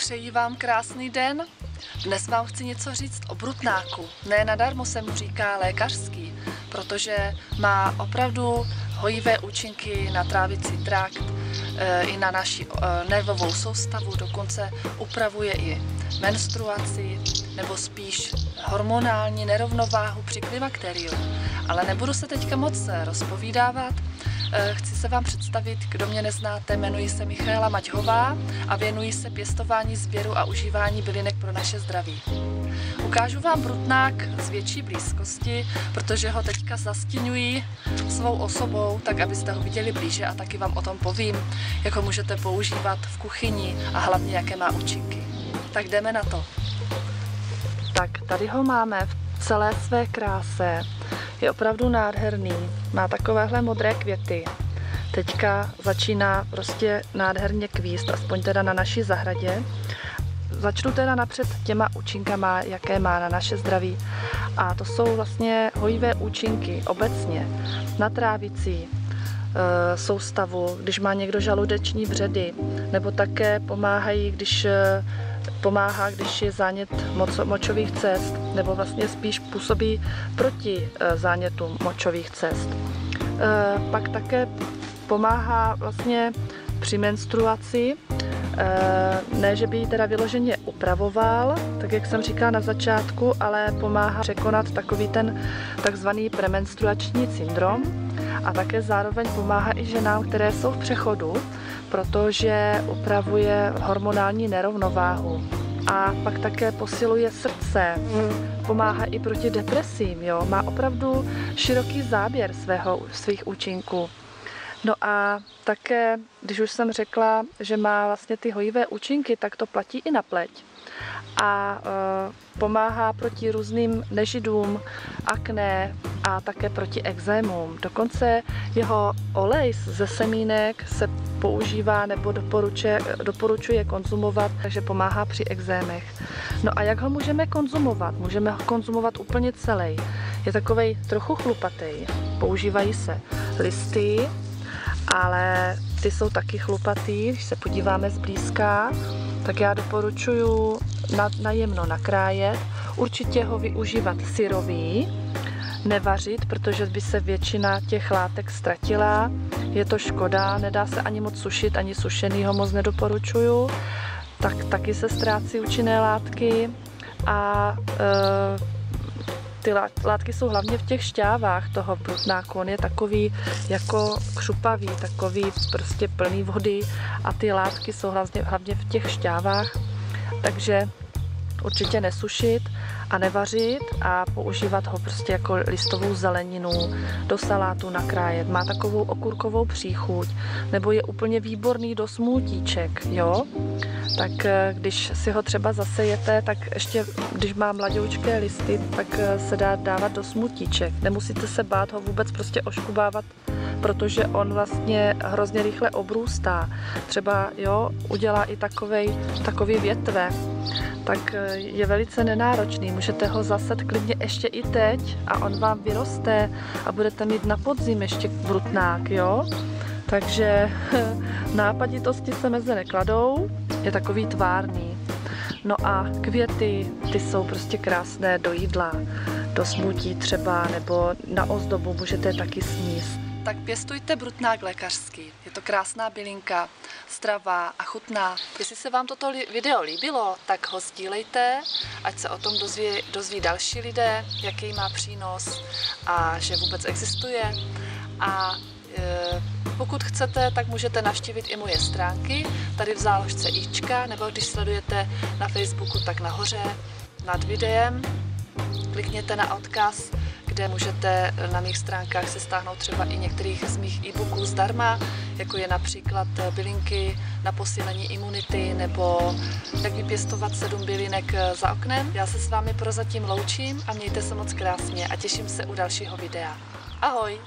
Přeji vám krásný den. Dnes vám chci něco říct o brutnáku. Ne nadarmo se mu říká lékařský, protože má opravdu hojivé účinky na trávicí trakt, eh, i na naši eh, nervovou soustavu, dokonce upravuje i menstruaci nebo spíš hormonální nerovnováhu při klimakteriu. Ale nebudu se teďka moc rozpovídávat, Eh, chci se vám představit, kdo mě neznáte, jmenuji se Michaela Maťhová a věnuji se pěstování sběru a užívání bylinek pro naše zdraví. Ukážu vám brutnák z větší blízkosti, protože ho teďka zastínuji svou osobou, tak abyste ho viděli blíže a taky vám o tom povím, jak ho můžete používat v kuchyni a hlavně jaké má účinky. Tak jdeme na to. Tak tady ho máme v celé své kráse je opravdu nádherný. Má takovéhle modré květy. Teďka začíná prostě nádherně kvíst, aspoň teda na naší zahradě. Začnu teda napřed těma účinkama, jaké má na naše zdraví. A to jsou vlastně hojivé účinky obecně na trávicí, e, soustavu, když má někdo žaludeční bředy, nebo také pomáhají, když e, pomáhá, když je zánět močových cest, nebo vlastně spíš působí proti eh, zánětu močových cest. Eh, pak také pomáhá vlastně při menstruaci, eh, ne, že by ji teda vyloženě upravoval, tak jak jsem říkala na začátku, ale pomáhá překonat takový ten takzvaný premenstruační syndrom a také zároveň pomáhá i ženám, které jsou v přechodu, protože upravuje hormonální nerovnováhu a pak také posiluje srdce, pomáhá i proti depresím, jo? má opravdu široký záběr svého, svých účinků. No a také, když už jsem řekla, že má vlastně ty hojivé účinky, tak to platí i na pleť a e, pomáhá proti různým nežidům, akné a také proti exémům. Dokonce jeho olej ze semínek se používá nebo doporučuje, doporučuje konzumovat, takže pomáhá při exémech. No a jak ho můžeme konzumovat? Můžeme ho konzumovat úplně celý. Je takovej trochu chlupatý. Používají se listy, ale ty jsou taky chlupatý, když se podíváme zblízka tak já doporučuji na, najemno nakrájet. Určitě ho využívat syrový, nevařit, protože by se většina těch látek ztratila. Je to škoda, nedá se ani moc sušit, ani sušený ho moc nedoporučuju. Tak taky se ztrácí účinné látky a e, ty látky jsou hlavně v těch šťávách toho brutnáku. On je takový jako křupavý, takový prostě plný vody a ty látky jsou hlavně, hlavně v těch šťávách. Takže určitě nesušit a nevařit a používat ho prostě jako listovou zeleninu do salátu nakrájet. Má takovou okurkovou příchuť, nebo je úplně výborný do smůtíček, jo? Tak eh, když si ho třeba zasejete, tak ještě, když má mladoučké listy, tak eh, se dá dávat do smutíček. Nemusíte se bát ho vůbec prostě oškubávat protože on vlastně hrozně rychle obrůstá. Třeba jo, udělá i takovej, takový větve, tak eh, je velice nenáročný. Můžete ho zaset klidně ještě i teď a on vám vyroste a budete mít na podzim ještě brutnák, jo? Takže nápaditosti se meze nekladou, je takový tvárný. No a květy, ty jsou prostě krásné do jídla, do smutí třeba, nebo na ozdobu můžete taky sníst tak pěstujte brutnák lékařský. Je to krásná bylinka, stravá a chutná. Jestli se vám toto video líbilo, tak ho sdílejte, ať se o tom dozví, dozví další lidé, jaký má přínos a že vůbec existuje. A e, pokud chcete, tak můžete navštívit i moje stránky, tady v záložce ička, nebo když sledujete na Facebooku, tak nahoře nad videem. Klikněte na odkaz kde můžete na mých stránkách se stáhnout třeba i některých z mých e-booků zdarma, jako je například bylinky na posílení imunity nebo jak vypěstovat sedm bylinek za oknem. Já se s vámi prozatím loučím a mějte se moc krásně a těším se u dalšího videa. Ahoj!